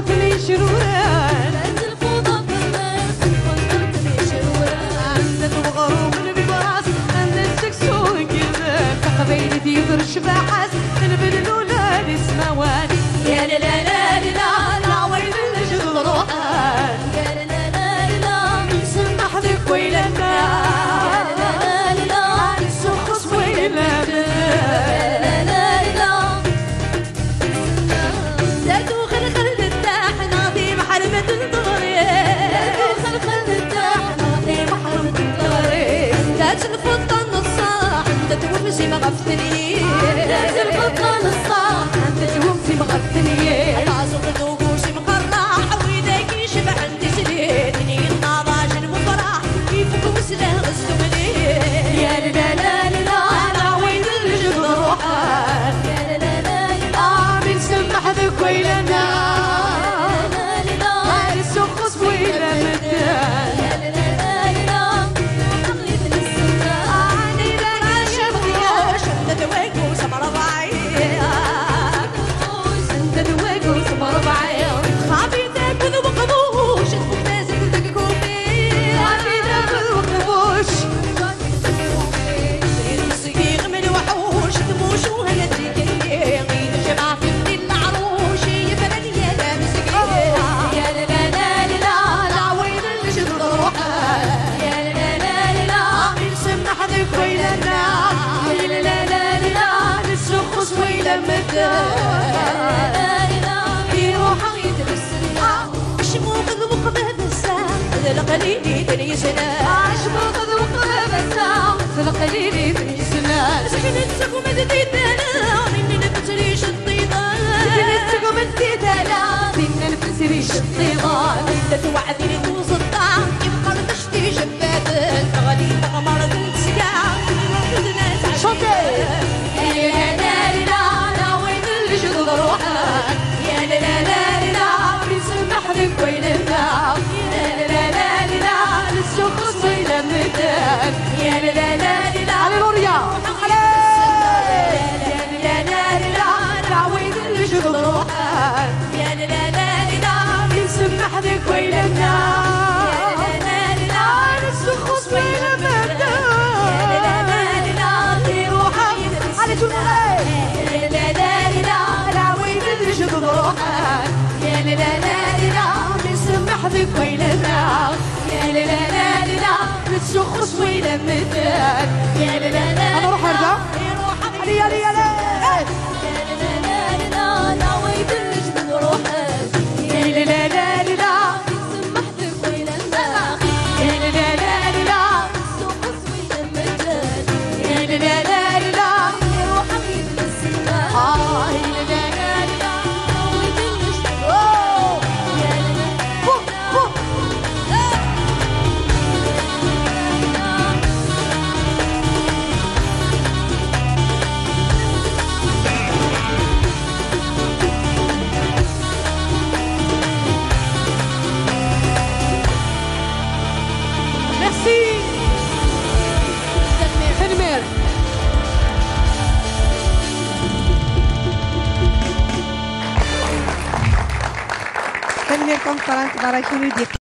oportunidad. لازم خطة نصاح. أنت تهم شي ما لازم خطة نصاح. أنت تهم شي ما إلى متى في روحه يتبسم شموق ذوق بهبسة هذا القليل تنيسنا شموق ذوق بهبسة هذا القليل تنيسنا سكن السقوم تديدنا من نبتريش الطيبة سكن السقوم تديدنا من نبتريش الطيبة من توعدني توصل يبقى تشتي جبات غادي تغمر لا لا لا لا نسمح لا لا لا لا لا لا لا لا لا يا لا لا لا أنا أروح ارجع علي علي علي Meneer Kant vanuit waar jullie dit